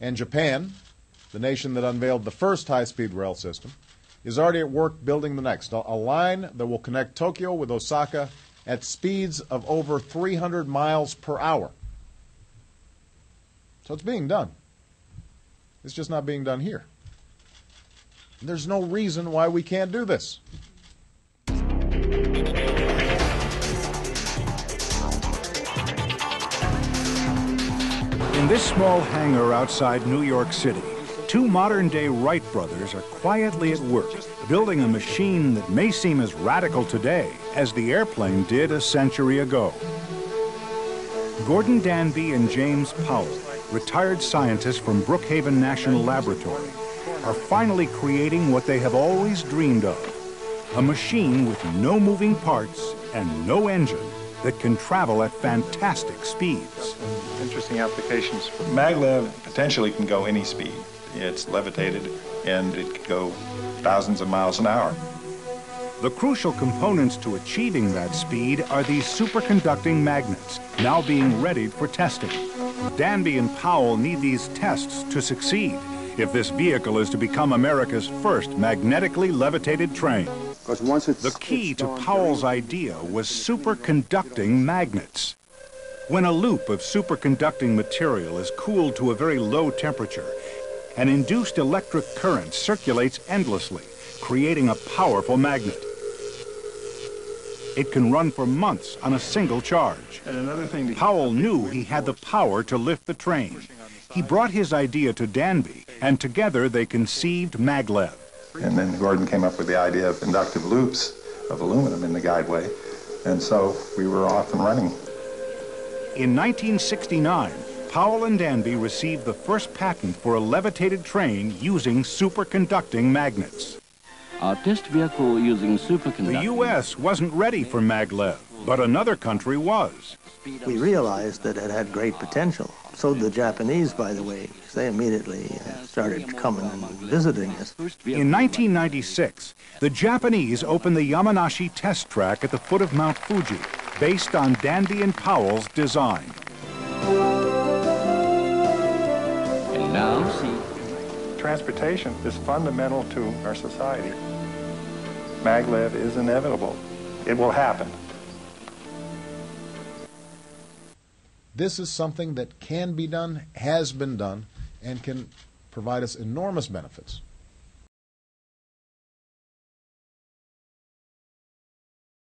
And Japan, the nation that unveiled the first high speed rail system, is already at work building the next, a line that will connect Tokyo with Osaka at speeds of over 300 miles per hour. So it's being done. It's just not being done here. There's no reason why we can't do this. In this small hangar outside New York City, two modern-day Wright brothers are quietly at work, building a machine that may seem as radical today as the airplane did a century ago. Gordon Danby and James Powell, retired scientists from Brookhaven National Laboratory, are finally creating what they have always dreamed of, a machine with no moving parts and no engine that can travel at fantastic speeds. Interesting applications. Maglev potentially can go any speed. It's levitated and it can go thousands of miles an hour. The crucial components to achieving that speed are these superconducting magnets, now being readied for testing. Danby and Powell need these tests to succeed if this vehicle is to become America's first magnetically levitated train. The key to Powell's idea was superconducting magnets. When a loop of superconducting material is cooled to a very low temperature, an induced electric current circulates endlessly, creating a powerful magnet. It can run for months on a single charge. And another thing Powell knew he had the power to lift the train. He brought his idea to Danby, and together they conceived maglev. And then Gordon came up with the idea of inductive loops of aluminum in the guideway. And so we were off and running. In 1969, Powell and Danby received the first patent for a levitated train using superconducting magnets. Our test vehicle using superconducting... The U.S. wasn't ready for maglev, but another country was. We realized that it had great potential. So did the Japanese, by the way. They immediately uh, started coming and visiting us. In 1996, the Japanese opened the Yamanashi test track at the foot of Mount Fuji, based on Danby and Powell's design. And now, see, Transportation is fundamental to our society. Maglev is inevitable. It will happen. This is something that can be done, has been done, and can provide us enormous benefits.